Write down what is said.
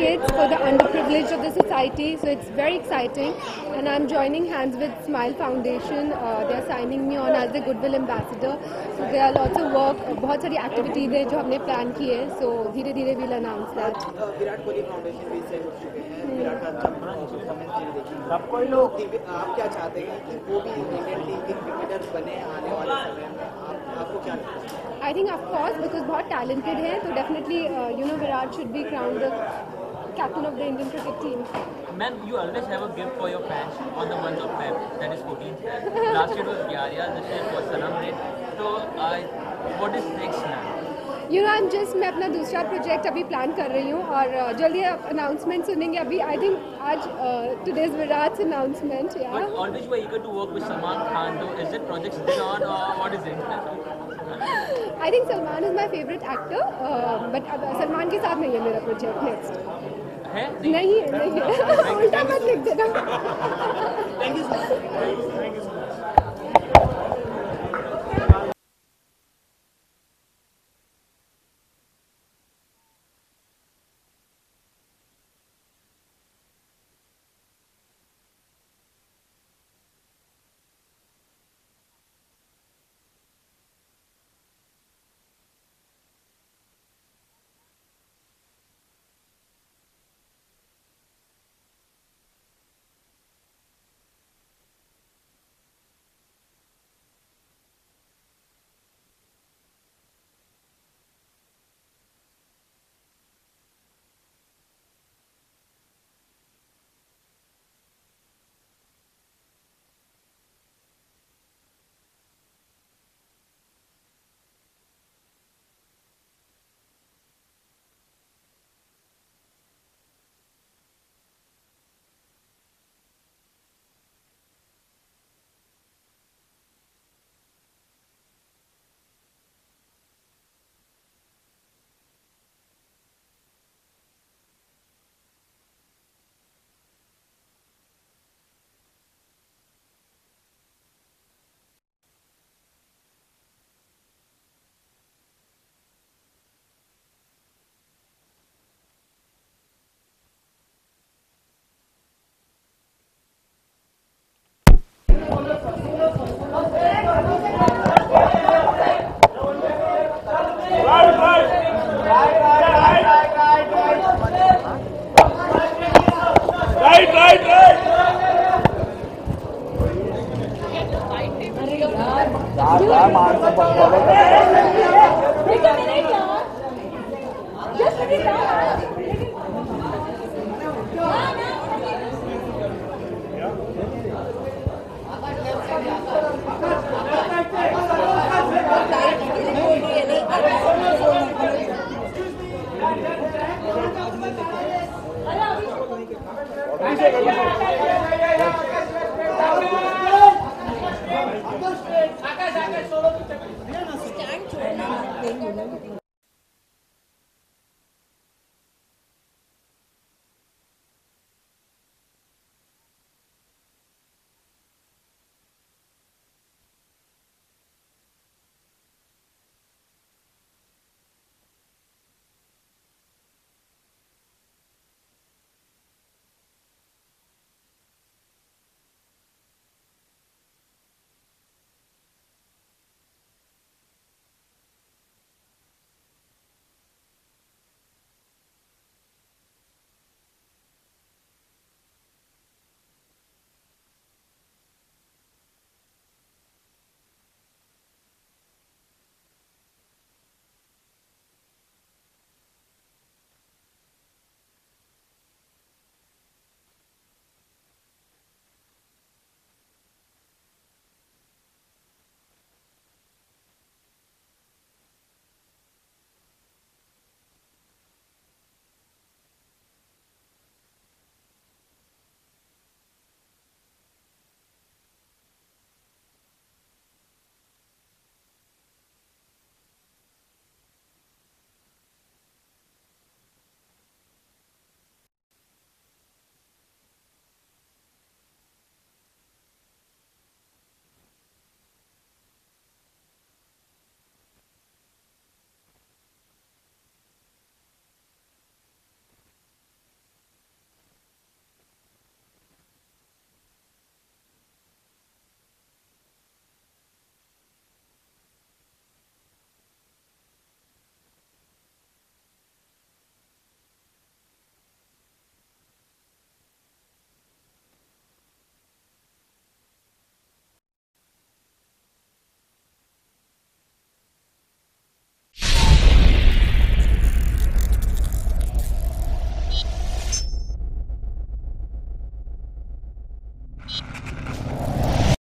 kids, for the underprivileged of the society. So it's very exciting. And I'm joining hands with Smile Foundation. Uh, they're signing me on as the Goodwill Ambassador. So there are lots of work, uh, बहुत सारी activities हैं जो हमने plan की है. So धीरे धीरे we'll announce that. Virat Kohli foundation भी से हो चुके हैं विराट का अच्छा परफॉर्मेंस टीम देखी सबको लोग आप क्या चाहते हैं कि वो भी इंडियन टीम के क्रिकेटर्स बने आने वाले समय में आप, आपको क्या लगता है I think of course because बहुत talented हैं तो definitely uh, you know Virat should be crowned the captain of the Indian cricket team. Ma'am, you always have a gift for your fans on the month of Feb, that is 14th Feb. Last year it was Gyaria, this year it was Sanam Re. So, uh, what is next? You know I am just मैं अपना दूसरा project अभी plan कर रही हूँ और uh, जल्दी announcement सुनेंगे अभी आई थिंक आज टुडेज विराट अनाउंसमेंट या you were eager to work with Salman Khan. So, is it project still on or what is it? I think Salman is my favourite actor but Salman के साथ नहीं है मेरा project next है? नहीं। है नहीं। उल्टा मत लिख देना। Just let it down.